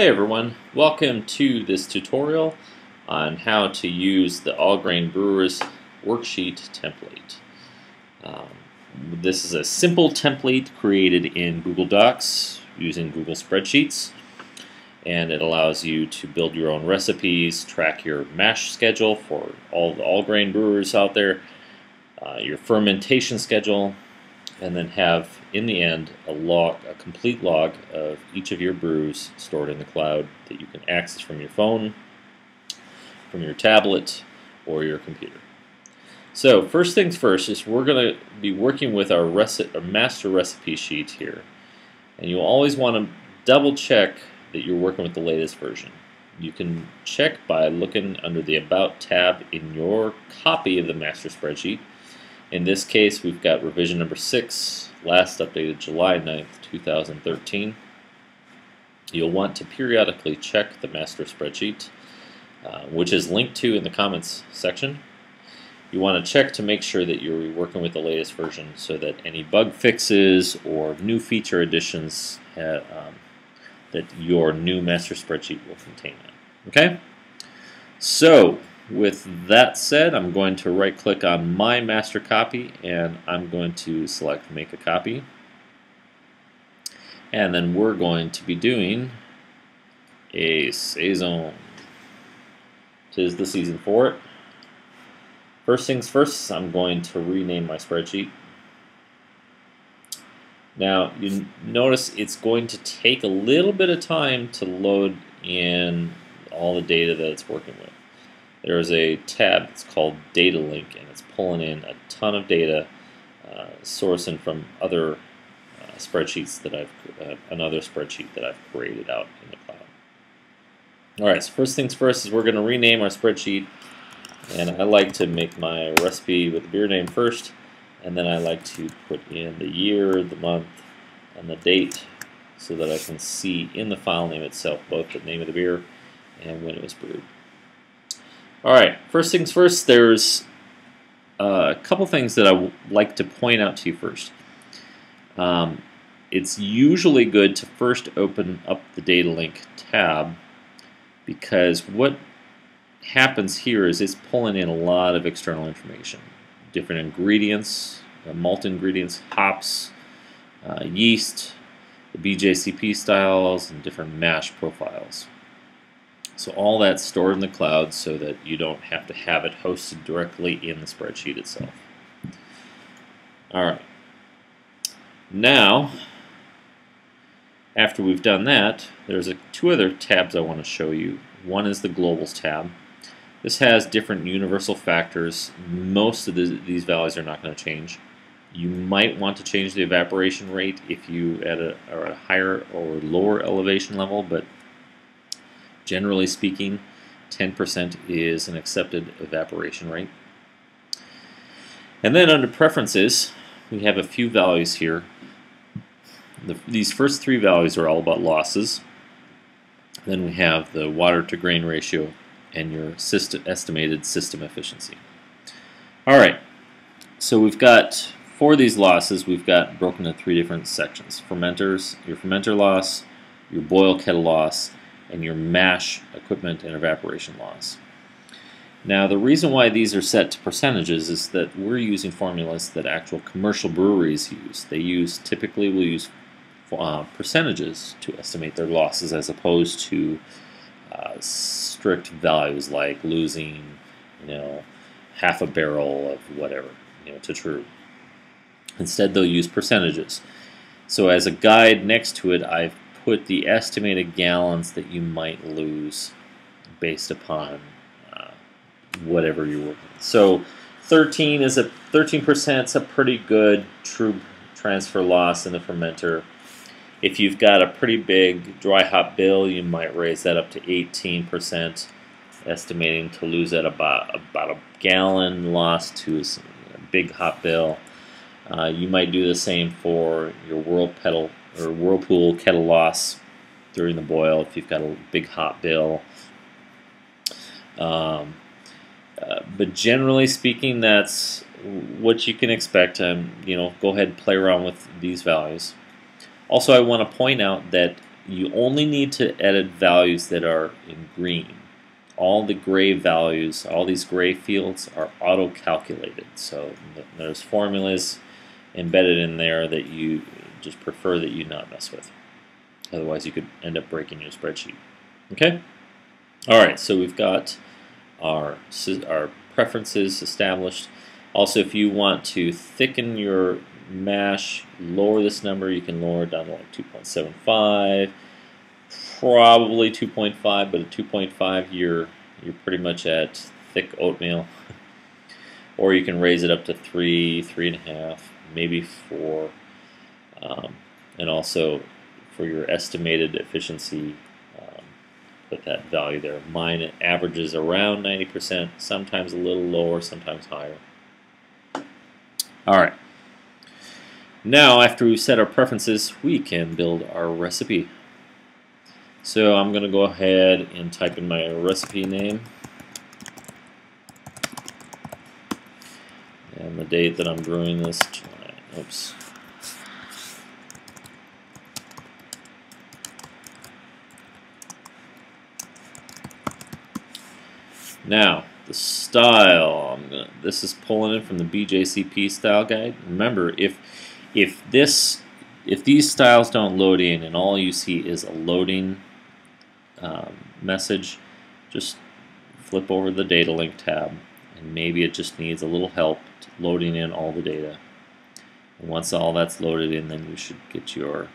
Hey everyone, welcome to this tutorial on how to use the All Grain Brewers worksheet template. Um, this is a simple template created in Google Docs using Google Spreadsheets and it allows you to build your own recipes, track your mash schedule for all the all grain brewers out there, uh, your fermentation schedule, and then have in the end a log, a complete log of each of your brews stored in the cloud that you can access from your phone, from your tablet, or your computer. So first things first is we're going to be working with our, reci our master recipe sheet here. And you'll always want to double check that you're working with the latest version. You can check by looking under the About tab in your copy of the master spreadsheet in this case, we've got revision number 6, last updated July 9th, 2013. You'll want to periodically check the master spreadsheet, uh, which is linked to in the comments section. You want to check to make sure that you're working with the latest version so that any bug fixes or new feature additions have, um, that your new master spreadsheet will contain. Okay? So, with that said, I'm going to right click on my master copy and I'm going to select make a copy. And then we're going to be doing a saison. Tis the season for it. First things first, I'm going to rename my spreadsheet. Now, you notice it's going to take a little bit of time to load in all the data that it's working with there's a tab that's called Data Link, and it's pulling in a ton of data, uh, sourcing from other uh, spreadsheets that I've uh, another spreadsheet that I've created out in the cloud. All right, so first things first is we're going to rename our spreadsheet, and I like to make my recipe with the beer name first, and then I like to put in the year, the month, and the date so that I can see in the file name itself both the name of the beer and when it was brewed. All right, first things first, there's a couple things that I would like to point out to you first. Um, it's usually good to first open up the data link tab because what happens here is it's pulling in a lot of external information. Different ingredients, uh, malt ingredients, hops, uh, yeast, the BJCP styles, and different mash profiles. So all that's stored in the cloud so that you don't have to have it hosted directly in the spreadsheet itself. All right. Now, after we've done that, there's a, two other tabs I want to show you. One is the Globals tab. This has different universal factors. Most of the, these values are not going to change. You might want to change the evaporation rate if you at a, are at a higher or lower elevation level, but Generally speaking, 10% is an accepted evaporation rate. And then under preferences, we have a few values here. The, these first three values are all about losses. Then we have the water to grain ratio and your system, estimated system efficiency. All right, so we've got, for these losses, we've got broken into three different sections. Fermenters, your fermenter loss, your boil kettle loss, and your mash equipment and evaporation loss. Now the reason why these are set to percentages is that we're using formulas that actual commercial breweries use. They use typically will use uh, percentages to estimate their losses as opposed to uh, strict values like losing, you know, half a barrel of whatever, you know, to true. Instead, they'll use percentages. So as a guide next to it, I've put the estimated gallons that you might lose based upon uh, whatever you're working. So 13 is a 13 is a pretty good true transfer loss in the fermenter. If you've got a pretty big dry hop bill, you might raise that up to 18%, estimating to lose at about about a gallon loss to a big hop bill. Uh, you might do the same for your world pedal or whirlpool kettle loss during the boil if you've got a big hop bill. Um, uh, but generally speaking, that's what you can expect. Um, you know, go ahead and play around with these values. Also, I want to point out that you only need to edit values that are in green. All the gray values, all these gray fields are auto-calculated. So there's formulas embedded in there that you just prefer that you not mess with. Otherwise you could end up breaking your spreadsheet. Okay? Alright, so we've got our, our preferences established. Also, if you want to thicken your mash, lower this number, you can lower it down to like 2.75, probably 2.5, but at 2.5 you're, you're pretty much at thick oatmeal. or you can raise it up to 3, 3.5, maybe 4. Um, and also for your estimated efficiency put that value there. Mine averages around 90%, sometimes a little lower, sometimes higher. All right. Now, after we've set our preferences, we can build our recipe. So I'm going to go ahead and type in my recipe name. And the date that I'm brewing this. Oops. Now, the style. Gonna, this is pulling in from the BJCP style guide. Remember, if if this if these styles don't load in and all you see is a loading um, message, just flip over the data link tab and maybe it just needs a little help loading in all the data. And once all that's loaded in, then you should get your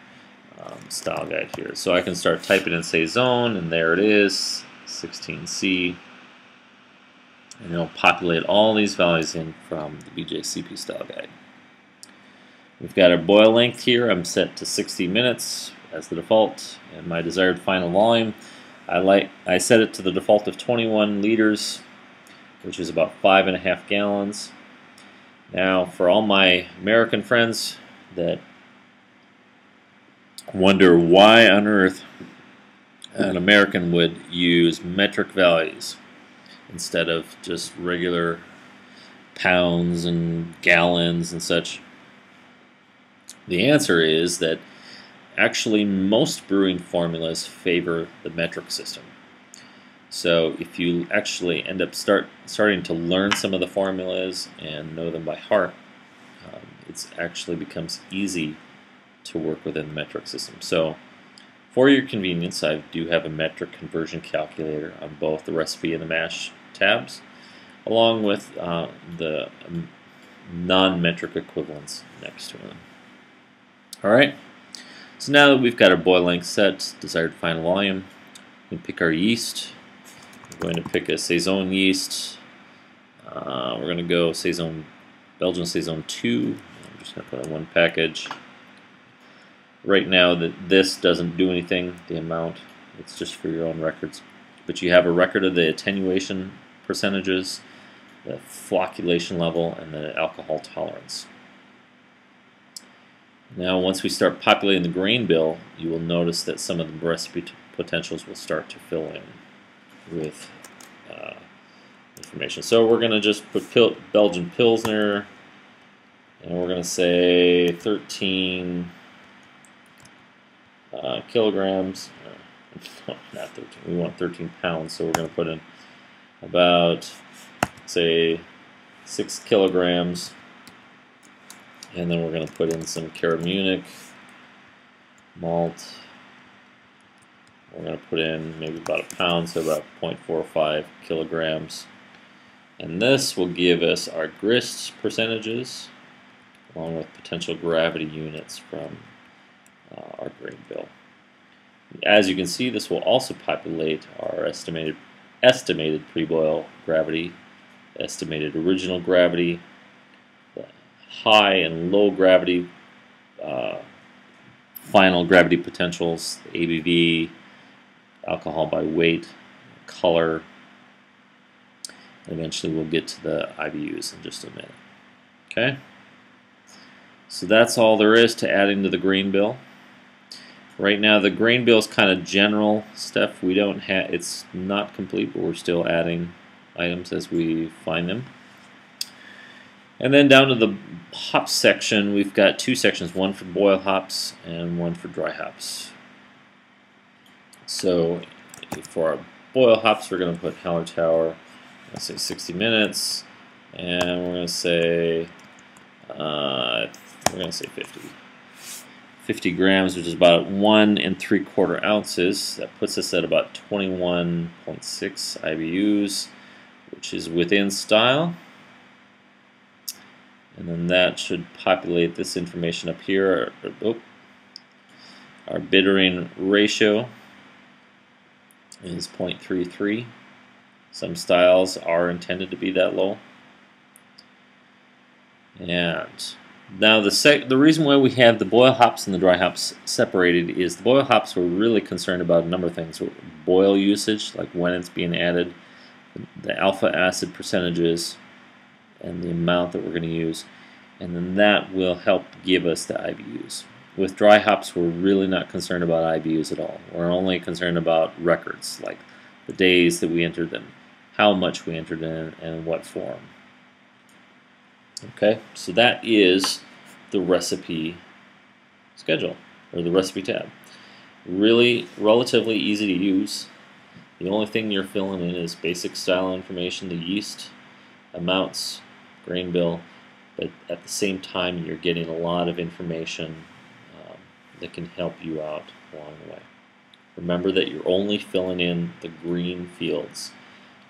um, style guide here. So I can start typing in saison, and there it is, 16C and it'll populate all these values in from the BJCP style guide. We've got our boil length here. I'm set to 60 minutes as the default, and my desired final volume. I like I set it to the default of 21 liters, which is about five and a half gallons. Now, for all my American friends that wonder why on earth an American would use metric values instead of just regular pounds and gallons and such? The answer is that actually most brewing formulas favor the metric system. So if you actually end up start starting to learn some of the formulas and know them by heart, um, it actually becomes easy to work within the metric system. So for your convenience, I do have a metric conversion calculator on both the recipe and the mash tabs, along with uh, the um, non-metric equivalents next to them. Alright, so now that we've got our boil length set, desired final volume, we can pick our yeast. We're going to pick a Saison yeast. Uh, we're going to go Saison, Belgian Saison 2. I'm just going to put in one package. Right now, that this doesn't do anything, the amount. It's just for your own records. But you have a record of the attenuation percentages, the flocculation level, and the alcohol tolerance. Now, once we start populating the grain bill, you will notice that some of the recipe potentials will start to fill in with uh, information. So we're going to just put Pil Belgian Pilsner, and we're going to say 13 uh, kilograms. No, not 13. We want 13 pounds, so we're going to put in about, say, six kilograms. And then we're going to put in some CaraMunich malt. We're going to put in maybe about a pound, so about 0.45 kilograms. And this will give us our grist percentages along with potential gravity units from uh, our grain bill. As you can see, this will also populate our estimated estimated pre-boil gravity, estimated original gravity, high and low gravity, uh, final gravity potentials, ABV, alcohol by weight, color. And eventually we'll get to the IBUs in just a minute. Okay? So that's all there is to adding to the grain bill. Right now, the grain bill is kind of general stuff. We don't have it's not complete, but we're still adding items as we find them. And then down to the hop section, we've got two sections, one for boil hops and one for dry hops. So for our boil hops, we're going to put Hallertauer, let's say 60 minutes, and we're going to say, uh, we're going to say 50. 50 grams, which is about one and three quarter ounces. That puts us at about 21.6 IBUs, which is within style. And then that should populate this information up here. Oh, our bittering ratio is 0.33. Some styles are intended to be that low. And now the the reason why we have the boil hops and the dry hops separated is the boil hops were really concerned about a number of things. Boil usage, like when it's being added, the alpha acid percentages, and the amount that we're going to use. And then that will help give us the IBUs. With dry hops, we're really not concerned about IBUs at all. We're only concerned about records, like the days that we entered them, how much we entered in, and what form. Okay, so that is the recipe schedule, or the recipe tab. Really relatively easy to use. The only thing you're filling in is basic style information, the yeast, amounts, grain bill, but at the same time you're getting a lot of information um, that can help you out along the way. Remember that you're only filling in the green fields.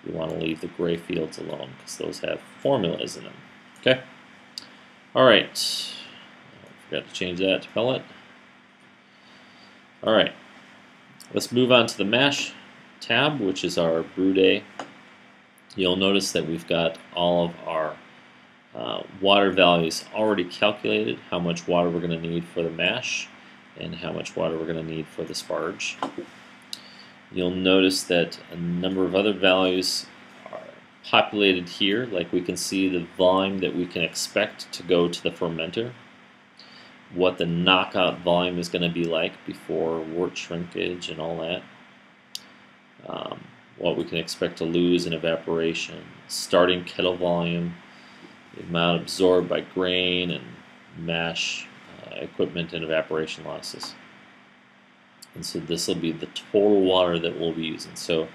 You want to leave the gray fields alone because those have formulas in them. Okay? Alright. Forgot to change that to pellet. Alright. Let's move on to the mash tab, which is our brew day. You'll notice that we've got all of our uh, water values already calculated, how much water we're going to need for the mash and how much water we're going to need for the sparge. You'll notice that a number of other values populated here, like we can see the volume that we can expect to go to the fermenter, what the knockout volume is going to be like before wort shrinkage and all that, um, what we can expect to lose in evaporation, starting kettle volume, the amount absorbed by grain and mash uh, equipment and evaporation losses. And so this will be the total water that we'll be using. So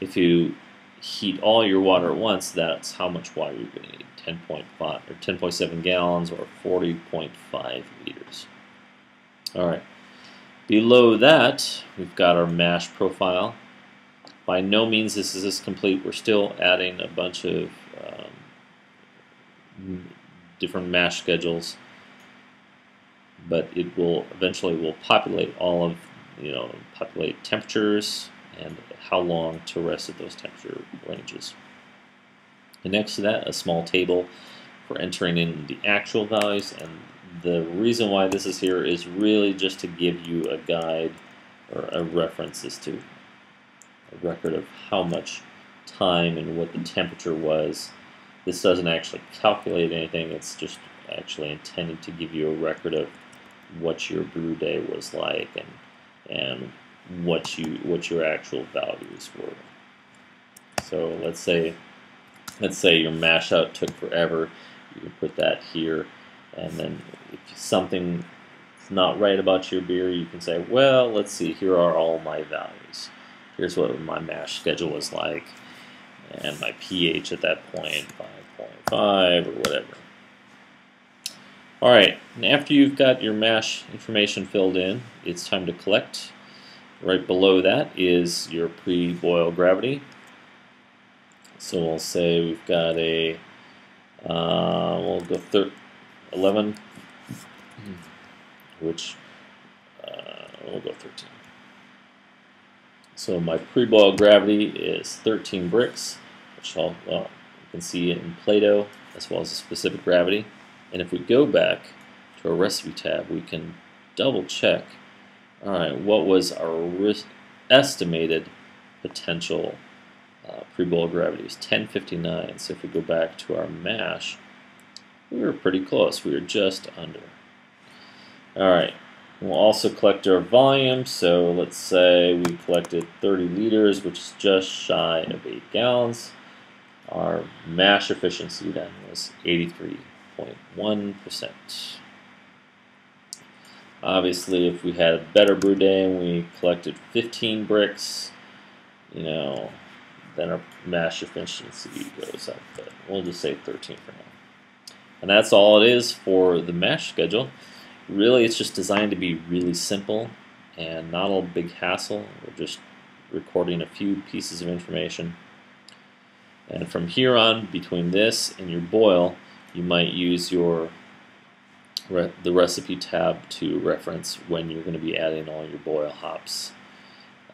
if you heat all your water at once, that's how much water you're going to need. 10.5 or 10.7 gallons or 40.5 liters. All right. Below that, we've got our mash profile. By no means this is this complete. We're still adding a bunch of um, different mash schedules, but it will eventually will populate all of you know populate temperatures and how long to rest at those temperature ranges. And next to that, a small table for entering in the actual values. And the reason why this is here is really just to give you a guide or a reference as to a record of how much time and what the temperature was this doesn't actually calculate anything, it's just actually intended to give you a record of what your brew day was like and and what you what your actual values were. So let's say let's say your mash out took forever, you can put that here and then if something is not right about your beer, you can say, well, let's see, here are all my values. Here's what my mash schedule was like and my pH at that point, 5.5 or whatever. Alright, and after you've got your mash information filled in, it's time to collect. Right below that is your pre-boil gravity. So we'll say we've got a, uh, we'll go 11, which uh, we'll go 13. So my pre-boil gravity is 13 Brix, which I'll, well, you can see it in Plato as well as a specific gravity. And if we go back to our recipe tab, we can double check, all right, what was our estimated potential uh, pre-boil gravity? Is 1059. So if we go back to our mash, we were pretty close. We were just under. All right, We'll also collect our volume, so let's say we collected 30 liters, which is just shy of 8 gallons. Our mash efficiency then was 83.1%. Obviously, if we had a better brew day and we collected 15 Brix, you know, then our mash efficiency goes up. But we'll just say 13 for now. And that's all it is for the mash schedule. Really, it's just designed to be really simple and not a big hassle. We're just recording a few pieces of information. And from here on, between this and your boil, you might use your re the recipe tab to reference when you're going to be adding all your boil hops.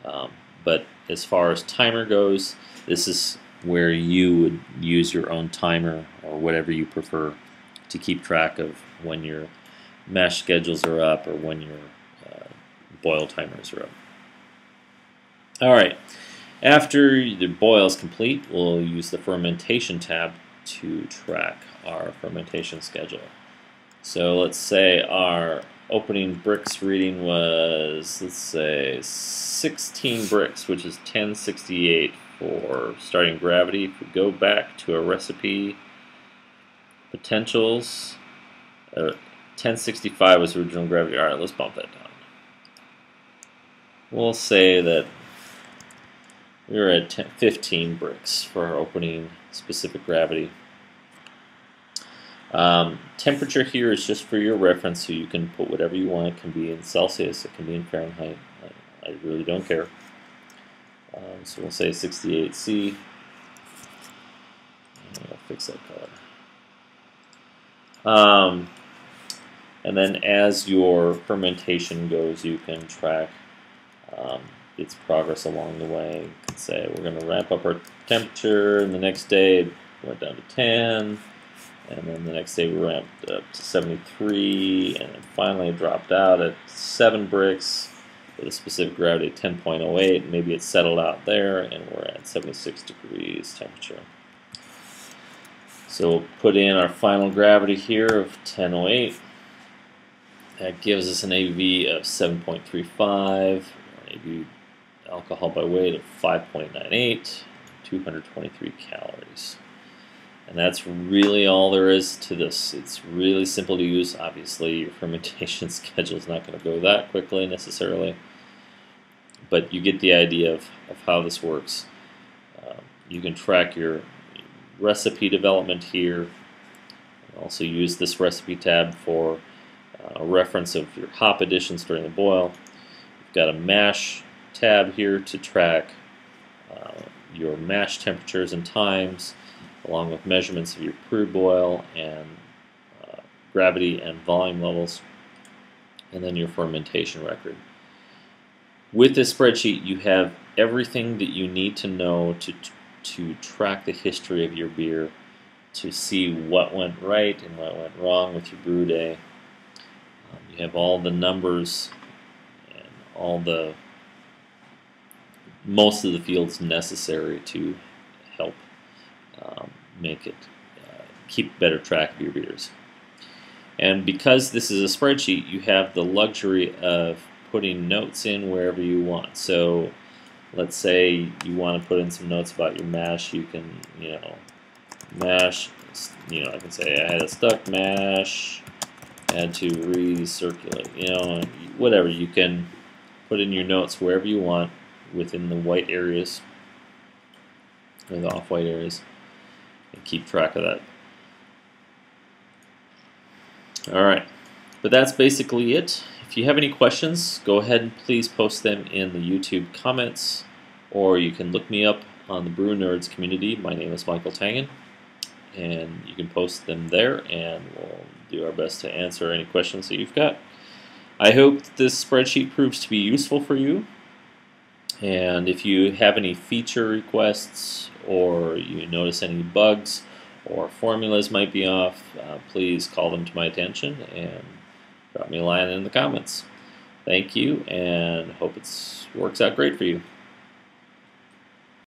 Um, but as far as timer goes, this is where you would use your own timer or whatever you prefer to keep track of when your mash schedules are up or when your uh, boil timers are up. All right, after the boil is complete, we'll use the fermentation tab to track our fermentation schedule. So let's say our opening Brix reading was, let's say, 16 Brix, which is 1068 for starting gravity. If we go back to a recipe, potentials, uh, 1065 was original gravity. All right, let's bump that down. We'll say that we are at 10, 15 Brix for our opening specific gravity. Um, temperature here is just for your reference, so you can put whatever you want. It can be in Celsius, it can be in Fahrenheit. I, I really don't care. Um, so we'll say 68C. I'll fix that color. Um, and then as your fermentation goes, you can track um, its progress along the way. You can say we're going to ramp up our temperature, and the next day it went down to 10. And then the next day we ramped up to 73, and then finally dropped out at 7 Brix with a specific gravity of 10.08. Maybe it settled out there, and we're at 76 degrees temperature. So we'll put in our final gravity here of 1008. That gives us an ABV of 7.35, ABV alcohol by weight of 5.98, 223 calories. And that's really all there is to this. It's really simple to use. Obviously, your fermentation schedule is not going to go that quickly necessarily, but you get the idea of, of how this works. Um, you can track your recipe development here. Also use this recipe tab for uh, a reference of your hop additions during the boil. You've got a mash tab here to track uh, your mash temperatures and times along with measurements of your pre-boil and uh, gravity and volume levels, and then your fermentation record. With this spreadsheet, you have everything that you need to know to, to track the history of your beer, to see what went right and what went wrong with your brew day. Um, you have all the numbers and all the most of the fields necessary to make it uh, keep better track of your readers. And because this is a spreadsheet, you have the luxury of putting notes in wherever you want. So let's say you want to put in some notes about your mash, you can, you know, mash, you know, I can say I had a stuck mash, had to recirculate, you know, whatever. You can put in your notes wherever you want within the white areas or the off-white areas and keep track of that. Alright, but that's basically it. If you have any questions, go ahead and please post them in the YouTube comments, or you can look me up on the Brew Nerds community. My name is Michael Tangen, and you can post them there, and we'll do our best to answer any questions that you've got. I hope this spreadsheet proves to be useful for you. And if you have any feature requests or you notice any bugs or formulas might be off, uh, please call them to my attention and drop me a line in the comments. Thank you and hope it works out great for you.